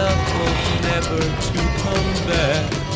love hope never to come back.